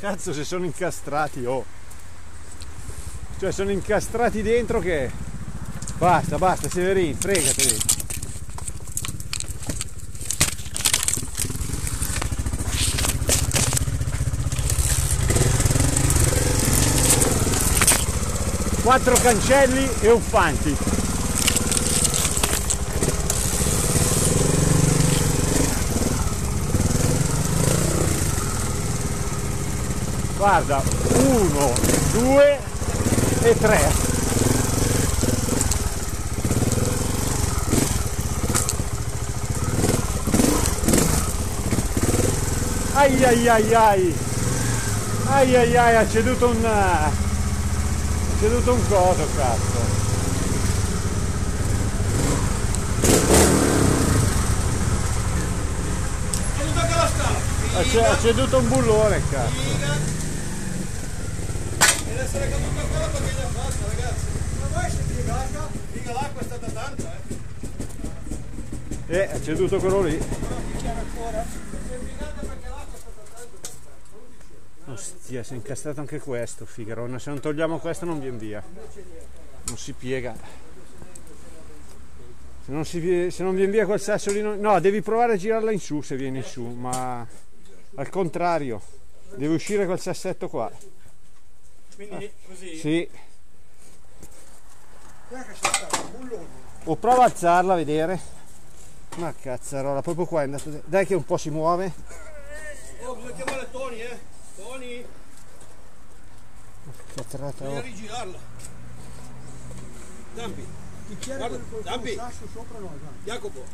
Cazzo se sono incastrati, oh. Cioè sono incastrati dentro che... Basta, basta, Severin, fregateli. Quattro cancelli e un fanti. Guarda, uno, due e tre. Ai ai ai ai. Ai ai ai ha ceduto un ha ceduto un coso cazzo. Ha ceduto un bullone cazzo Figa. Deve essere caduta quella perché è già fatta, ragazzi. Ma vai se piegata? Figa l'acqua è stata tanta, eh. e ha ceduto quello lì è è. Ostia, si è incastrato anche questo, Figaro. Se non togliamo questo non viene via. Non si piega. Se non, si, se non viene via quel sasso lì, non- no, devi provare a girarla in su se viene in su, ma al contrario, deve uscire quel sassetto qua. Quindi così. Sì, o prova a alzarla a vedere. Ma cazzarola, proprio qua è andato. Dai che un po' si muove. Oh, bisogna chiamare Tony, eh. Tony, Cazzarata, bisogna oh. rigirarla. Dampi, Guarda, dampi. sasso sopra noi. Jacopo.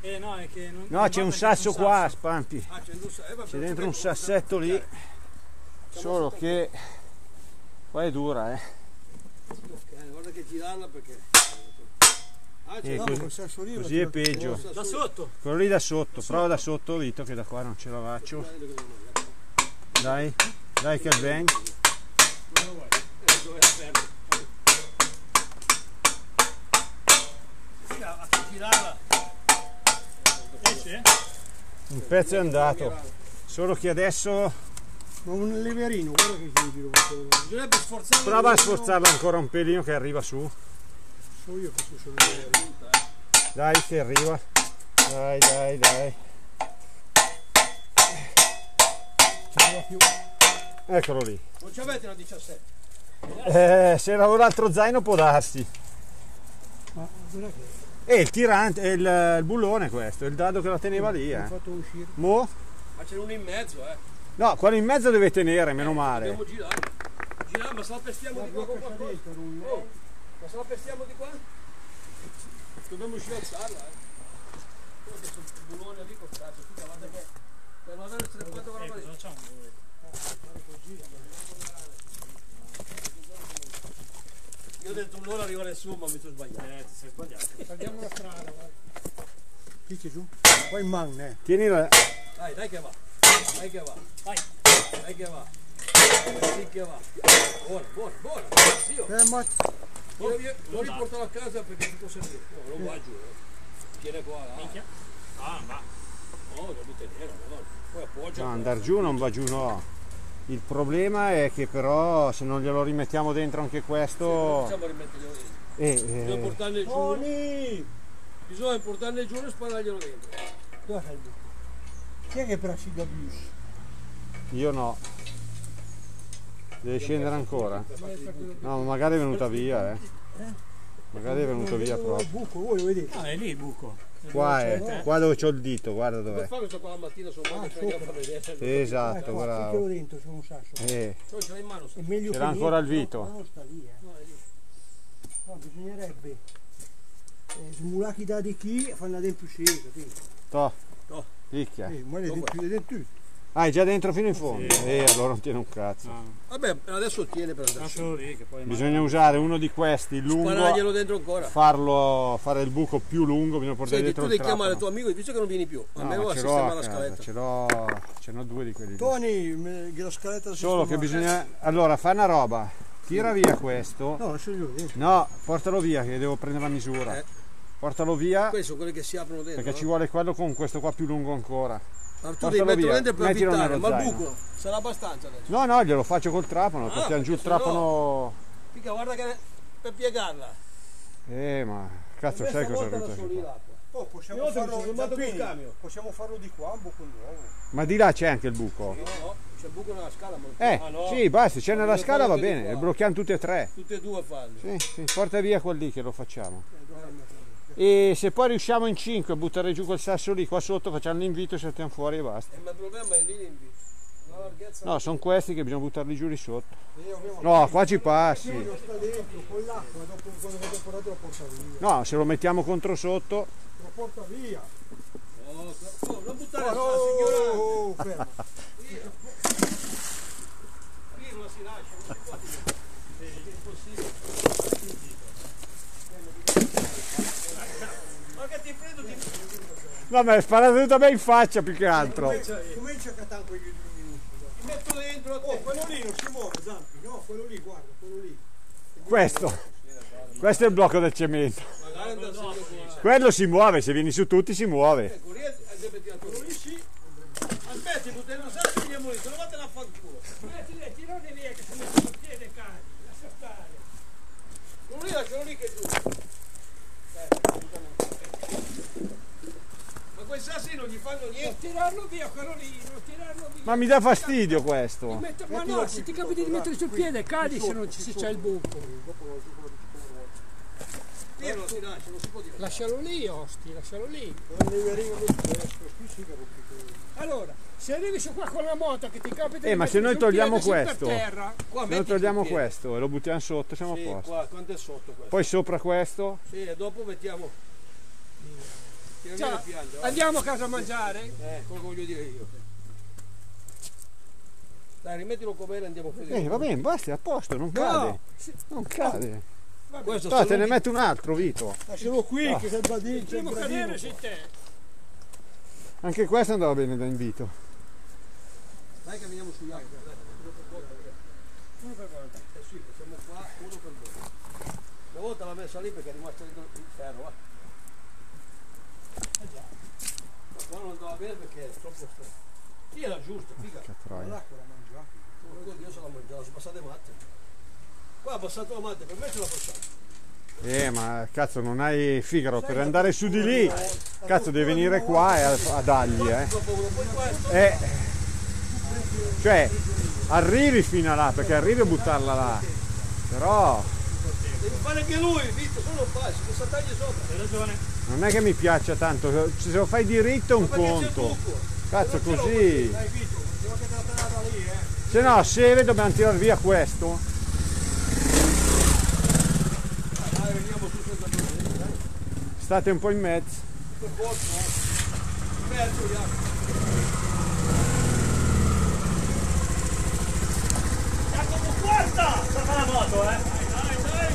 Eh no, è che non, No, c'è un sasso qua, Spampi. Ah, c'è, un, eh, vabbè, C'è dentro un sassetto lì. Solo che qua è dura, eh. Eh, guarda che girarla perché. Ah, Eh, No, così- Così è peggio. Da sotto. Quello lì da sotto, prova da sotto, Vito, che da qua non ce la faccio. Dai, dai che ben. A girarla. Esce? Un pezzo è andato. Solo che adesso Ma un leverino, guarda che giro. So Bisognerebbe sforzarla. prova a sforzarla ancora un pelino che arriva su. io che sono il leverino. Dai che arriva. Dai, dai, dai. Eccolo lì. Non ci avete una 17. Eh, se era l'altro zaino può darsi. Ma guarda che E il tirante, è il, il bullone questo, è il dado che la teneva lì. Eh. fatto uscire. Mo? Ma c'è uno in mezzo, eh. No, quello in mezzo deve tenere, meno male. Dobbiamo girare. Girare, ma se la pestiamo di qua con qualcosa. Oh, ma se la pestiamo di qua? Dobbiamo riuscire a alzarla, eh. Guarda che sul bullone lì con cazzo, scusa, guarda che. Per non avere il telefono Eh, roba lì. cosa facciamo? Io ho detto un'ora arriva nessuno, ma mi sono sbagliato. Eh, ti sei sbagliato. Tagliamo la strada, guarda. C'è giù. Poi in man, eh. Tienila. Dai, dai che va. Dai che va. Vai. Dai che va. Sì che va. Buona, buona, buona. Zio. Eh, ma Non, ri- non riportalo a casa perché ti può servire. No, non va giù. Eh. Tiene qua. là. Ah, va. No, devi tenere, no. Poi appoggia. No, andare giù non va giù, no. Il problema è che però se non glielo rimettiamo dentro anche questo... Rimetterglielo dentro. eh, Bisogna eh, portarne giù. Tony! Bisogna portarne giù e spararglielo dentro. Dove? Chi è che bracci da bus? io no. Deve scendere ancora. No, ma magari è venuta via, eh. Magari è venuto via Il proprio. buco, voi lo vedete? Ah, è lì il buco. Qua è, qua dove c'ho il dito, guarda dov'è. fare sto qua la mattina sono Ah, male, sopra. a vedere. Esatto, Ecco, bravo. mettevo dentro, sono un sasso. Eh, Poi C'era ancora il Vito. No, non sta lì, eh. No, bisognerebbe eh, smulare i dadi chi fanno dentro più sì, capito? to, To. Picchia. Eh, ma le Dove? dentro, le dentro. Ah, è già dentro fino in fondo. Eh, allora non tiene un cazzo. No, Vabbè, adesso tiene per andare. Bisogna usare uno di questi lungo, Spararglielo dentro ancora. farlo, fare il buco più lungo, bisogna portare Senti, dentro tu il devi chiamare il tuo amico, visto che non vieni più. No, Almeno ma a ce l'ho sistemare a la scaletta. ce l'ho, ce n'ho due di quelli. Tony, me- che la scaletta da Solo che bisogna... Allora, fa una roba, tira via questo. No, lascio io. No, portalo via che devo prendere la misura. Eh. Portalo via Questi sono quelli che si aprono dentro. perché no? ci vuole quello con questo qua più lungo ancora. Allora, tu Portalo devi metterlo dentro per nello ma il zaino. buco sarà abbastanza adesso. No, no, glielo faccio col trapano, Ah, portiamo giù il trapano. Mica guarda che per piegarla. Eh, ma cazzo, sai cosa l'acqua. Oh, possiamo farlo, camion. possiamo farlo di qua, un buco nuovo. Ma di là c'è anche il buco. No, no, c'è il buco nella scala. Ma... Eh, Ah, no. sì, basta, c'è nella scala va bene, e blocchiamo tutti e tre. Tutte e due a farli. Sì, sì, porta via quel lì che lo facciamo. E se poi riusciamo in 5 a buttare giù quel sasso lì, qua sotto facciamo l'invito, saltiamo fuori e basta. Eh, ma il problema è lì l'invito. No, sono questi che bisogna buttarli giù di sotto. No, qua ci passi. Lo sta dentro con l'acqua, dopo quando vado a portato lo porta via. No, se lo mettiamo contro sotto. Lo porta via. Oh, oh, non buttare Oh, oh, oh, oh, fermo. Firma si lascia, non si può dire. È impossibile. Ma che ti prendo ti No, ma è sparato tutto a me in faccia più che altro. Comincia, a catare quegli due minuti. ti metto dentro a Oh, quello lì non si muove, Zampi. No, quello lì, guarda, quello lì. Questo. Questo è il blocco del cemento. Quello si muove, se vieni su tutti si muove. Lì è sempre tirato lì sì. Aspetti, sasso e veniamo lì, se a fanculo. Metti lì, tirone via che se il piede cade, lascia stare. Non lì, lascialo lì che è giusto. Eh, Ma quei sassi non gli fanno Non niente. tirarlo via quello lì, non tirarlo via. Ma mi dà fastidio questo. Metto- ma no, se ti capita di mettere sul piede cadi se non ci c'è il buco. Io non si lascia, non si può dire. Lascialo lì, osti, lascialo lì. Non lo. Allora, se arrivi su qua con la moto che ti capita Eh, di ma se noi togliamo questo? terra, Qua Se noi togliamo questo e lo buttiamo sotto siamo a Sì, posto. qua, quanto è sotto questo? Poi sopra questo. Sì, e dopo mettiamo. Le piante, va. andiamo a casa a mangiare? Eh, quello che voglio dire io. Dai, rimettilo com'era e andiamo a vedere. Eh, va bene, basta, è a posto, non cade. Non cade. Questo No, se te ne metto un altro, Vito. Lascialo qui, Ah. che Il sei primo cadere sei te. Anche questo andava bene da invito. Dai che veniamo sugli altri. dai, uno per volta, perché- Uno per volta. Eh sì, facciamo qua, uno per volta. Una volta l'ha messa lì perché è rimasta dentro il ferro, va. Eh già. Qua non andava bene perché è troppo stretto. Sì, era giusto, figa. Che troia. L'acqua la mangiato. Oh, Dio se la mangiava, sono passate matte. Qua ha passato la matte, per me ce la facciamo. Eh, ma cazzo, non hai Figaro per andare su di lì. Cazzo, devi venire qua e a, a dargli, eh. Eh, cioè, arrivi fino a là, perché arrivi a buttarla là. Però Devi fare anche lui, Vito, se non lo fai, si sa tagli sopra. Hai ragione. Non è che mi piaccia tanto. Se lo fai diritto è un conto. Cazzo, così. Eh. Se no, se dobbiamo tirare via questo. Dai. State un po' in mezzo. Eh. Jacopo. Guarda! Sta la moto, eh! Dai, dai.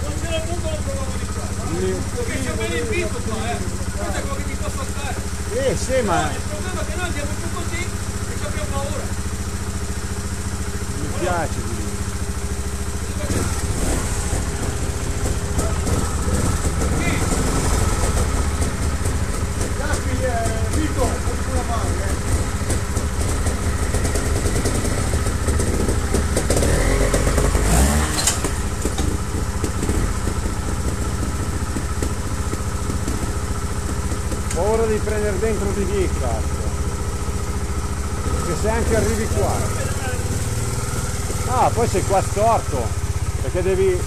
Non c'era il buco, lo trovavo di qua. Perché c'è ben il pito qua, eh. Guarda quello che mi fa saltare. Eh sì, ma Il problema è che noi andiamo giù così e ci abbiamo paura. mi piace. di- Dammi, eh, Vito, con la mano, eh. Paura di prendere dentro di lì, cazzo. Che se anche arrivi qua. Ah, poi sei qua storto. Perché devi.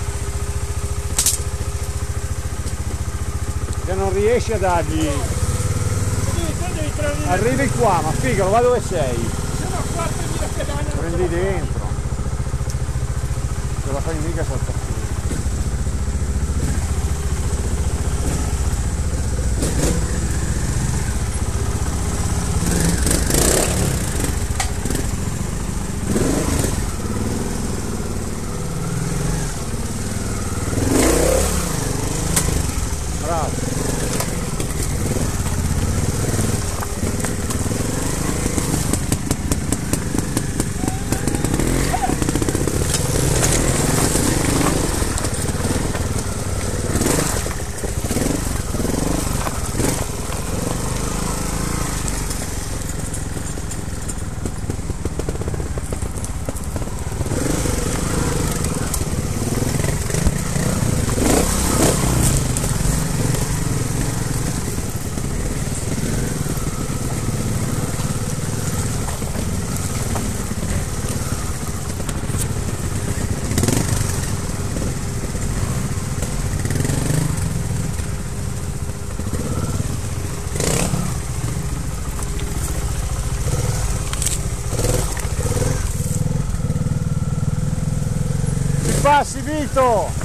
Che non riesci a dargli. Arrivi qua, ma figaro, va dove sei? se no 4.000 pedane non Prendi dentro. Se la fai mica salta su. Bravo. Passi Vito!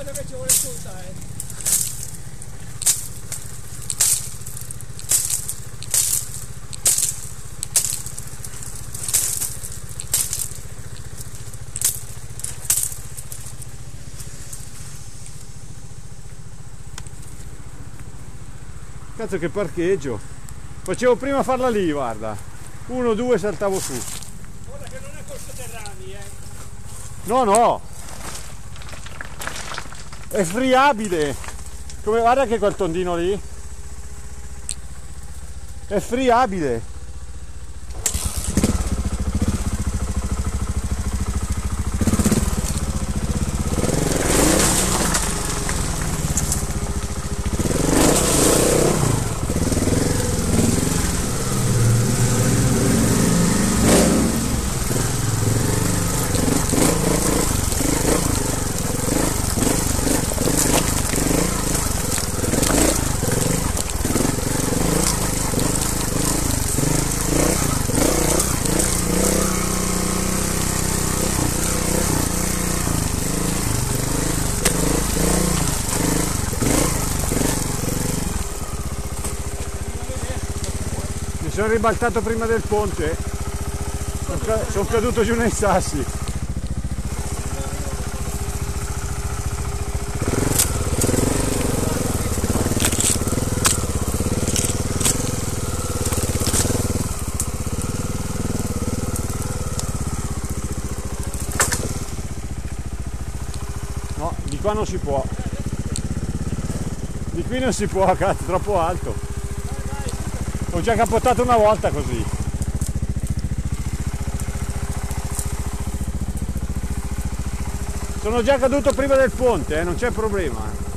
Sai dove ci vuole tutta, eh? Cazzo che parcheggio! Facevo prima farla lì, guarda. Uno, due, saltavo su. Guarda che non è con sotterranei, eh. No, no! È friabile! Come guarda che quel tondino lì. È friabile! Sono ribaltato prima del ponte. Sono, ca- sono caduto giù nei sassi. No, di qua non si può. Di qui non si può, cazzo, troppo alto. Ho già capottato una volta così. Sono già caduto prima del ponte, eh, non c'è problema.